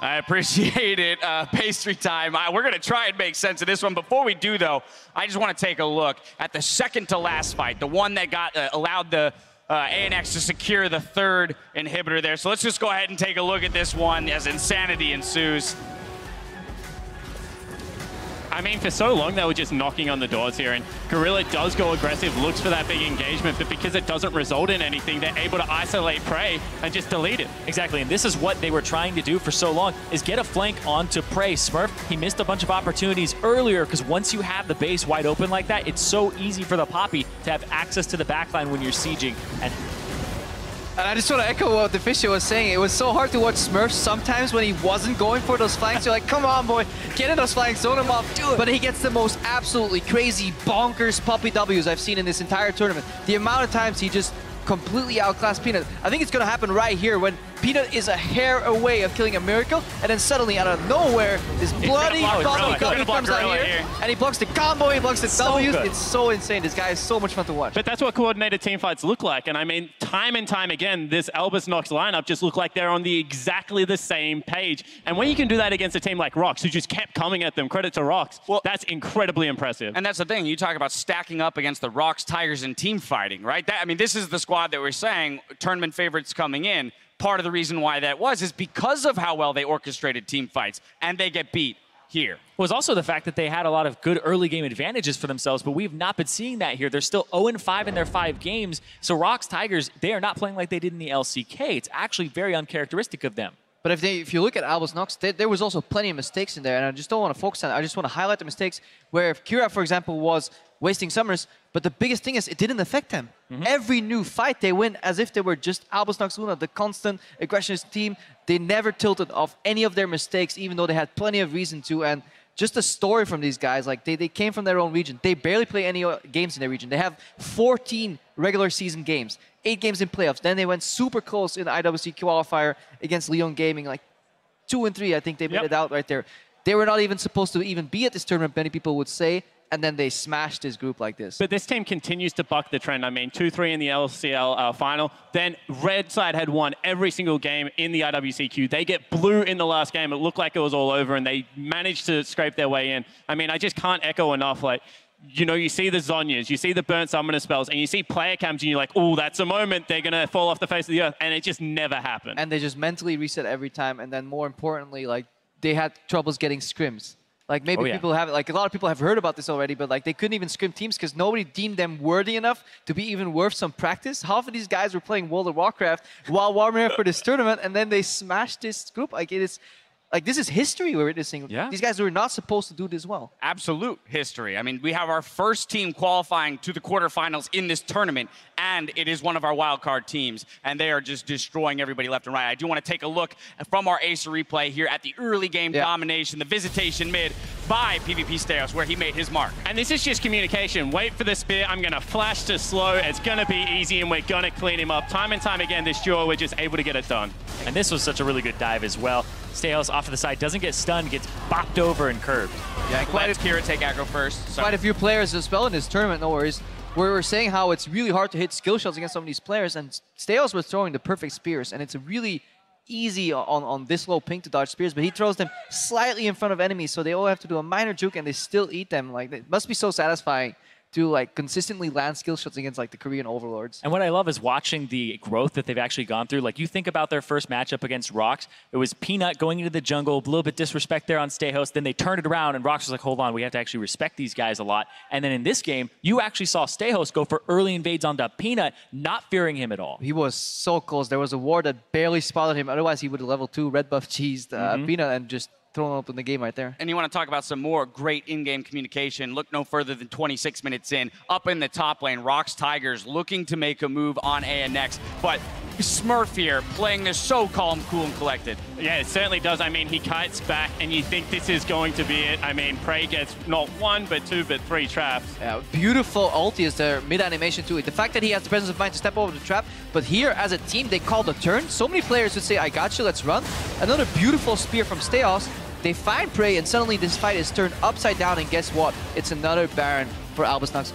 I appreciate it. Uh, pastry time. I, we're going to try and make sense of this one. Before we do, though, I just want to take a look at the second to last fight, the one that got uh, allowed the uh, ANX to secure the third inhibitor there. So let's just go ahead and take a look at this one as insanity ensues. I mean, for so long, they were just knocking on the doors here, and Gorilla does go aggressive, looks for that big engagement, but because it doesn't result in anything, they're able to isolate PraY and just delete it. Exactly, and this is what they were trying to do for so long, is get a flank onto PraY. Smurf, he missed a bunch of opportunities earlier, because once you have the base wide open like that, it's so easy for the Poppy to have access to the backline when you're sieging, and and I just want to echo what the Fisher was saying. It was so hard to watch Smurf sometimes when he wasn't going for those flanks. You're like, come on, boy, get in those flanks, zone him off. Do it. But he gets the most absolutely crazy, bonkers Poppy Ws I've seen in this entire tournament. The amount of times he just completely outclassed Peanut. I think it's going to happen right here when Peanut is a hair away of killing a Miracle, and then suddenly, out of nowhere, this bloody combo comes out here, here, and he blocks the combo, he blocks the so W's. Good. It's so insane. This guy is so much fun to watch. But that's what coordinated team fights look like, and I mean, time and time again, this Albus Nox lineup just look like they're on the exactly the same page. And when you can do that against a team like Rox, who just kept coming at them, credit to Rox, well, that's incredibly impressive. And that's the thing, you talk about stacking up against the Rox, Tigers, and team fighting, right? That, I mean, this is the squad that we're saying, tournament favorites coming in part of the reason why that was is because of how well they orchestrated team fights, and they get beat here. Was also the fact that they had a lot of good early game advantages for themselves, but we've not been seeing that here. They're still 0-5 in their five games. So Rox Tigers, they are not playing like they did in the LCK. It's actually very uncharacteristic of them. But if they, if you look at Albus Nox, they, there was also plenty of mistakes in there, and I just don't want to focus on it. I just want to highlight the mistakes where if Kira, for example, was wasting summers. But the biggest thing is it didn't affect them. Mm -hmm. Every new fight they win as if they were just Albus Nox Luna, the constant aggressionist team. They never tilted off any of their mistakes, even though they had plenty of reason to. And just the story from these guys, like they, they came from their own region. They barely play any games in their region. They have 14 regular season games, eight games in playoffs. Then they went super close in the IWC qualifier against Lyon Gaming, like two and three. I think they made yep. it out right there. They were not even supposed to even be at this tournament, many people would say and then they smashed his group like this. But this team continues to buck the trend. I mean, 2-3 in the LCL uh, final. Then Red Side had won every single game in the IWCQ. They get blue in the last game. It looked like it was all over, and they managed to scrape their way in. I mean, I just can't echo enough, like, you know, you see the Zhonyas, you see the burnt summoner spells, and you see player cams, and you're like, oh, that's a moment they're going to fall off the face of the earth, and it just never happened. And they just mentally reset every time, and then more importantly, like, they had troubles getting scrims. Like maybe oh, yeah. people have like a lot of people have heard about this already, but like they couldn't even scrim teams because nobody deemed them worthy enough to be even worth some practice. Half of these guys were playing World of Warcraft while warming up for this tournament, and then they smashed this group. Like it is like this is history we're witnessing. Yeah. These guys were not supposed to do this well. Absolute history. I mean, we have our first team qualifying to the quarterfinals in this tournament, and it is one of our wildcard teams, and they are just destroying everybody left and right. I do want to take a look from our Acer replay here at the early game yeah. domination, the visitation mid by PvP Stejos, where he made his mark. And this is just communication. Wait for the spear. I'm going to flash to slow. It's going to be easy, and we're going to clean him up. Time and time again, this duo, we're just able to get it done. And this was such a really good dive as well. Stejos off to the side, doesn't get stunned, gets bopped over and curved. Yeah, quite a, Kira take aggro first. Sorry. Quite a few players as well in this tournament, no worries. We were saying how it's really hard to hit skill shots against some of these players, and Stejos was throwing the perfect spears, and it's really easy on, on this low ping to dodge spears, but he throws them slightly in front of enemies, so they all have to do a minor juke, and they still eat them. Like, it must be so satisfying to like consistently land skill shots against like the Korean overlords. And what I love is watching the growth that they've actually gone through. Like you think about their first matchup against Rox, it was Peanut going into the jungle, a little bit disrespect there on Stejos. Then they turned it around and Rox was like, hold on, we have to actually respect these guys a lot. And then in this game, you actually saw Stejos go for early invades onto Peanut, not fearing him at all. He was so close. There was a ward that barely spotted him. Otherwise, he would have level two red buff cheesed uh, mm -hmm. Peanut and just thrown up in the game right there. And you want to talk about some more great in-game communication. Look no further than 26 minutes in. Up in the top lane, Rox Tigers looking to make a move on ANX. But Smurf here playing this so calm, cool, and collected. Yeah, it certainly does. I mean, he kites back, and you think this is going to be it. I mean, PraY gets not one, but two, but three traps. Yeah, beautiful ulti is their mid-animation to it. The fact that he has the presence of mind to step over the trap, but here, as a team, they call the turn. So many players would say, I got you, let's run. Another beautiful spear from Stejos, they find PraY, and suddenly this fight is turned upside down, and guess what? It's another Baron for Albus Nox.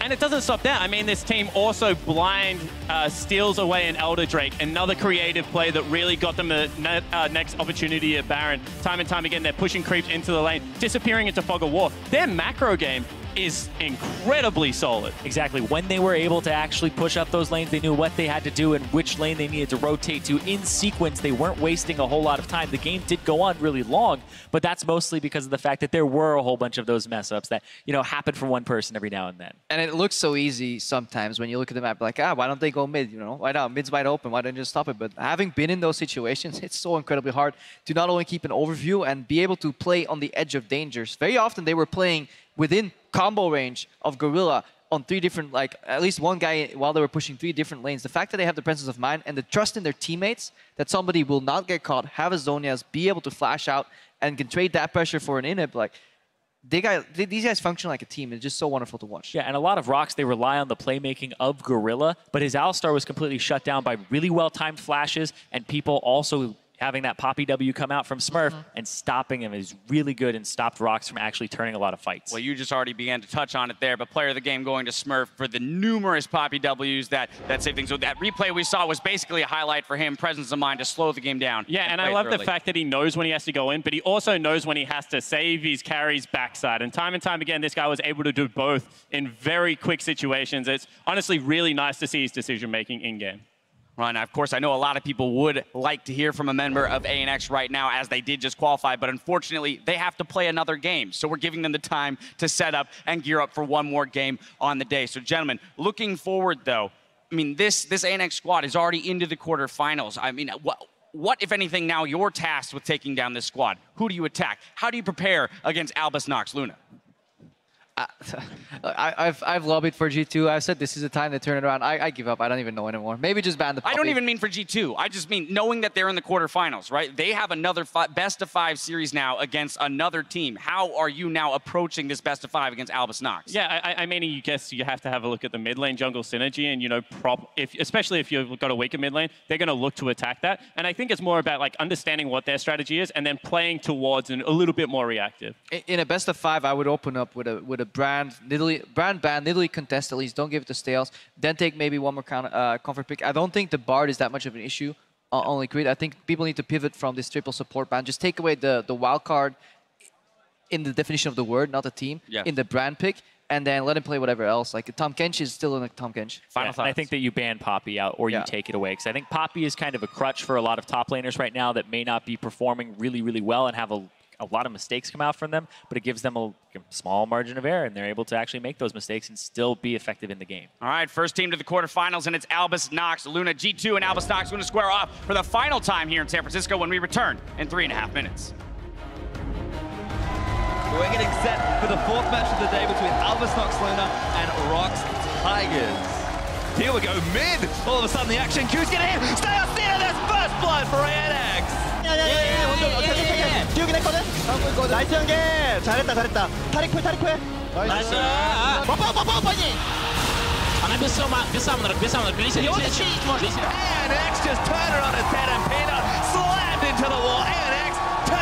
And it doesn't stop there. I mean, this team also blind uh, steals away an Elder Drake, another creative play that really got them the ne uh, next opportunity at Baron. Time and time again, they're pushing creeps into the lane, disappearing into Fog of War. Their macro game is incredibly solid. Exactly. When they were able to actually push up those lanes, they knew what they had to do and which lane they needed to rotate to in sequence. They weren't wasting a whole lot of time. The game did go on really long, but that's mostly because of the fact that there were a whole bunch of those mess ups that, you know, happen for one person every now and then. And it looks so easy sometimes when you look at the map, like, ah, why don't they go mid? You know, why not? Mid's wide open. Why don't you just stop it? But having been in those situations, it's so incredibly hard to not only keep an overview and be able to play on the edge of dangers. Very often they were playing within combo range of Gorilla on three different, like at least one guy while they were pushing three different lanes. The fact that they have the presence of mind and the trust in their teammates that somebody will not get caught, have a Zhonya's, be able to flash out and can trade that pressure for an inhib, like they guys, they, these guys function like a team. It's just so wonderful to watch. Yeah, and a lot of Rox, they rely on the playmaking of Gorilla, but his Alistar was completely shut down by really well-timed flashes and people also having that Poppy W come out from Smurf Mm-hmm. and stopping him is really good and stopped Rox from actually turning a lot of fights. Well, you just already began to touch on it there, but player of the game going to Smurf for the numerous Poppy W's that, that save things. So that replay we saw was basically a highlight for him, presence of mind to slow the game down. Yeah, and I Quite love the fact that he knows when he has to go in, but he also knows when he has to save his carries backside. And time and time again, this guy was able to do both in very quick situations. It's honestly really nice to see his decision making in game. Now, of course, I know a lot of people would like to hear from a member of ANX right now as they did just qualify, but unfortunately, they have to play another game. So we're giving them the time to set up and gear up for one more game on the day. So, gentlemen, looking forward, though, I mean, this, this ANX squad is already into the quarterfinals. I mean, what, what, if anything, now you're tasked with taking down this squad? Who do you attack? How do you prepare against Albus Nox Luna? I, I've I've lobbied for G2. I've said this is the time to turn it around. I, I give up. I don't even know anymore. Maybe just ban the. I don't even mean for G2. I just mean knowing that they're in the quarterfinals, right? They have another fi- best of five series now against another team. How are you now approaching this best of five against Albus Nox? Yeah, I, I mean, you guess you have to have a look at the mid lane jungle synergy, and you know, prop if especially if you've got a weaker mid lane, they're going to look to attack that. And I think it's more about like understanding what their strategy is, and then playing towards and a little bit more reactive. In- in a best of five, I would open up with a with a brand Nidalee brand ban Nidalee contest at least. Don't give it to Stejos. Then take maybe one more count, uh, comfort pick. I don't think the Bard is that much of an issue on only Creed. I think people need to pivot from this triple support ban. Just take away the the wild card in the definition of the word, not the team. Yes. In the brand pick. And then let him play whatever else. Like Tahm Kench is still in a Tahm Kench. Final Yeah, and thoughts. I think that you ban Poppy out or you Yeah. take it away because I think Poppy is kind of a crutch for a lot of top laners right now that may not be performing really, really well and have a, a lot of mistakes come out from them, but it gives them a small margin of error and they're able to actually make those mistakes and still be effective in the game. All right, first team to the quarterfinals, and it's Albus Nox. Luna G2 and Albus Nox going to square off for the final time here in San Francisco when we return in three and a half minutes. We're getting set for the fourth match of the day between Albus Nox Luna and Rox Tigers. Here we go, mid. All of a sudden, the action cue's gonna hit! Stay on Cena, that's first blood for ANX. 기 억이 냈거든? 나이스 연계 잘했다 잘했다 타릭풀 타릭풀 나이스 뽀뽀 뽀뽀 뽀니 Она без сама, без самого, без самого, пересечь, пересечь, пересечь. ANX just turned it on its head and Peanut slammed into the wall. ANX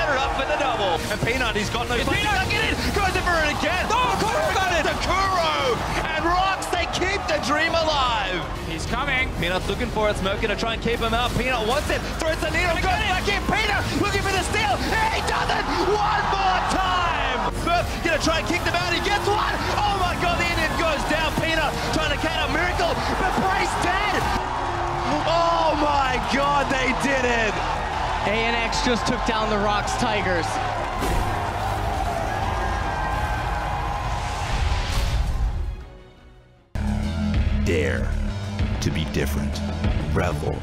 turned it up for the double. And Peanut, he's got no flash. Peanut, get in. Goes in for it again. Oh, Kuro got it. The Kuro. And Rox, they keep the dream alive. He's coming. Peanut's looking for it. Smoke gonna try and keep him out. Peanut wants it. Throws the needle. Goes back in. Peanut looking for the steal. He does it. One more time. Smurf gonna try and kick them out. He gets one. Oh my god, the Indian goes down. Peanut trying to count a miracle. But Priest dead. Oh my god, they did it. ANX just took down the Rox Tigers. Dare to be different. Revel